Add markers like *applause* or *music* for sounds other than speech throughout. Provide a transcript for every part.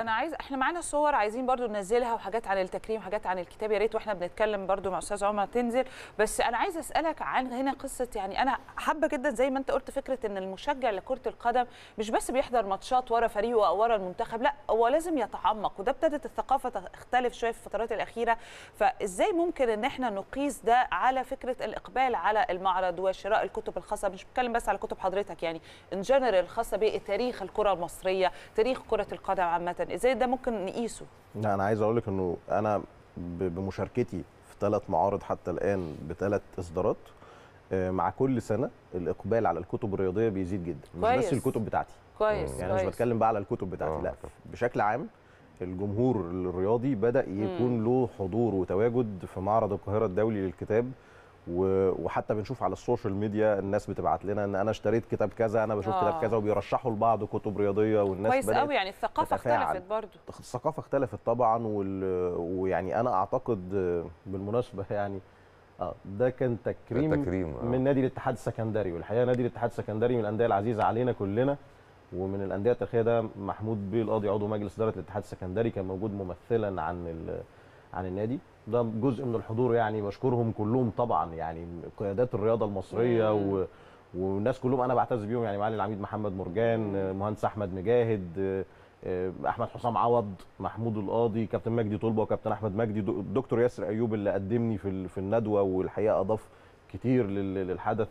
أنا عايز إحنا معانا صور عايزين برضو ننزلها وحاجات عن التكريم حاجات عن الكتاب. يا ريت وإحنا بنتكلم برضو مع أستاذ عمر تنزل. بس أنا عايز أسألك عن هنا قصة يعني أنا حابة جدا زي ما أنت قلت فكرة إن المشجع لكرة القدم مش بس بيحضر ماتشات ورا فريقه أو ورا المنتخب لأ هو لازم يتعمق. وده ابتدت الثقافة تختلف شوية في الفترات الأخيرة. فإزاي ممكن إن إحنا نقيس ده على فكرة الإقبال على المعرض وشراء الكتب الخاصة؟ مش بتكلم بس على كتب حضرتك يعني ان جنرال الخاصه بتاريخ الكرة المصرية تاريخ كرة القدم عامة. إزاي ده ممكن نقيسه لا أنا عايز أقول لك إنه أنا بمشاركتي في ثلاث معارض حتى الآن بثلاث إصدارات آه، مع كل سنة الإقبال على الكتب الرياضية بيزيد جدا مش كويس. بس الكتب بتاعتي كويس يعني أنا مش كويس. بتكلم بقى على الكتب بتاعتي آه، لا. بشكل عام الجمهور الرياضي بدأ يكون له حضور وتواجد في معرض القاهرة الدولي للكتاب وحتى بنشوف على ال social media الناس بتبعت لنا إن أنا اشتريت كتاب كذا أنا بشوف آه. كتاب كذا وبيرشحوا لبعض كتب رياضية والناس كويس قوي يعني الثقافة تتفاعل. اختلفت برضو الثقافة اختلفت طبعا وال... ويعني أنا أعتقد بالمناسبة *laughs* يعني آه ده كان تكريم, تكريم، آه. من نادي الاتحاد السكندري والحقيقة نادي الاتحاد السكندري من الأندية العزيزة علينا كلنا ومن الأندية التاريخية ده محمود بيه القاضي عضو مجلس إدارة الاتحاد السكندري كان موجود ممثلا عن ال... عن النادي ده جزء من الحضور يعني بشكرهم كلهم طبعا يعني قيادات الرياضة المصرية. و... والناس كلهم أنا بعتز بيهم يعني معالي العميد محمد مرجان مهندس أحمد مجاهد آه، أحمد حسام عوض محمود القاضي كابتن مجدي طلبة وكابتن أحمد مجدي الدكتور ياسر أيوب اللي قدمني في في الندوة والحقيقة أضاف كتير لل- للحدث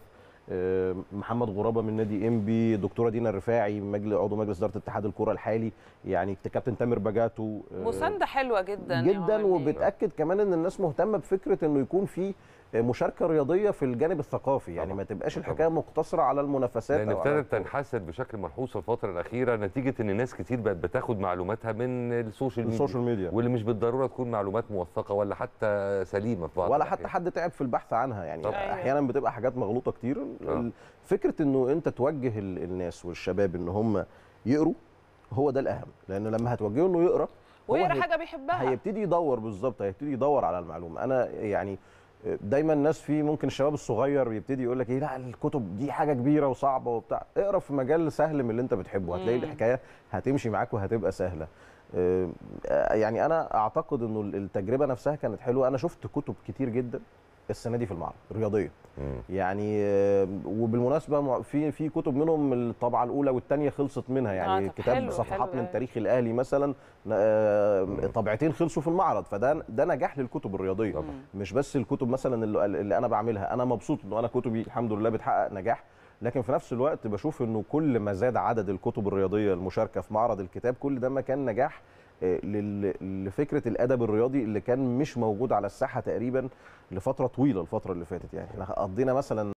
محمد غرابة من نادي إنبي دكتورة دينا الرفاعي مجلس عضو مجلس إدارة اتحاد الكره الحالي يعني كابتن تامر بجاتو آه، مساندة حلوة جدا جدا. وبتأكد كمان إن الناس مهتمة بفكرة إنه يكون في مشاركة رياضية في الجانب الثقافي يعني طبعاً. ما تبقاش. الحكاية مقتصرة على المنافسات لأن ابتدت. تنحسر بشكل ملحوظ في الفترة الأخيرة نتيجة إن ناس كتير بقت بتاخد معلوماتها من ال social media ال social media واللي مش بالضرورة تكون معلومات موثقة ولا حتى سليمة في بعض ولا. حتى حد تعب في البحث عنها يعني طبعاً. أيوة. أحيانا بتبقى حاجات مغلوطة كتير آه. فكرة إنه أنت توجه ال- الناس والشباب إن هم يقروا هو ده الأهم لأن لما هتوجهه إنه يقرأ ويقرأ حاجة بيحبها هيبتدي يدور بالظبط هيبتدي يدور على المعلومة أنا يعني دايما الناس في ممكن الشباب الصغير يبتدي يقول لك إيه لا الكتب دي حاجة كبيرة وصعبة وبتاع. اقرأ في مجال سهل من اللي انت بتحبه هتلاقي. الحكاية هتمشي معاك وهتبقى سهلة. آه، يعني أنا أعتقد إنه التجربة نفسها كانت حلوة. أنا شفت كتب كتير جدا. السنة دي في المعرض رياضية. مم. يعني آه، وبالمناسبة في في كتب منهم الطبعة الأولى والثانيه خلصت منها. يعني آه، كتاب حلو، صفحات حلو من. تاريخ الأهلي مثلا آه، طبعتين خلصوا في المعرض. فده ده نجاح للكتب الرياضية. طبعا. مش بس الكتب مثلا اللي, اللي أنا بعملها. أنا مبسوط إنه أنا كتبي الحمد لله بتحقق نجاح. لكن في نفس الوقت بشوف إنه كل ما زاد عدد الكتب الرياضية المشاركة في معرض الكتاب كل ده ما كان نجاح. لفكرة الأدب الرياضي اللي كان مش موجود على الساحة تقريبا لفترة طويلة الفترة اللي فاتت يعني. إحنا قضينا مثلا